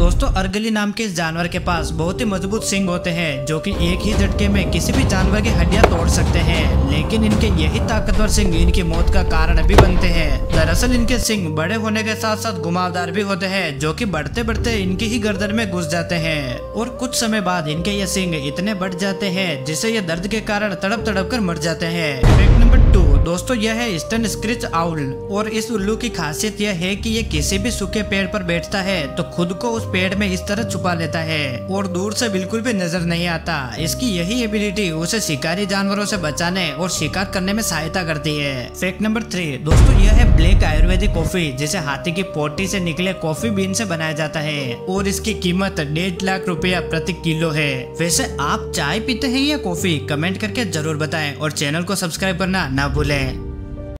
दोस्तों, अर्गली नाम के इस जानवर के पास बहुत ही मज़बूत सिंग होते हैं, जो कि एक ही झटके में किसी भी जानवर की हड्डियाँ तोड़ सकते हैं। लेकिन इनके यही ताकतवर सिंग इनकी मौत का कारण भी बनते हैं। दरअसल इनके सिंग बड़े होने के साथ साथ घुमावदार भी होते हैं, जो कि बढ़ते बढ़ते इनकी ही गर्दन में घुस जाते हैं। और कुछ समय बाद इनके ये सिंग इतने बढ़ जाते हैं, जिससे ये दर्द के कारण तड़प तड़प कर मर जाते हैं। फैक्ट नंबर टू दोस्तों, यह है ईस्टर्न स्क्रिच आउल और इस उल्लू की खासियत यह है कि ये किसी भी सूखे पेड़ पर बैठता है तो खुद को उस पेड़ में इस तरह छुपा लेता है और दूर से बिल्कुल भी नज़र नहीं आता। इसकी यही एबिलिटी उसे शिकारी जानवरों से बचाने और शिकार करने में सहायता करती है। फैक्ट नंबर थ्री दोस्तों, यह है ब्लैक आयुर्वेदिक कॉफ़ी जिसे हाथी की पोटी से निकले कॉफ़ी बीन से बनाया जाता है और इसकी कीमत डेढ़ लाख रुपया प्रति किलो है। वैसे आप चाय पीते हैं या कॉफ़ी कमेंट करके ज़रूर बताएँ और चैनल को सब्सक्राइब करना ना भूलें।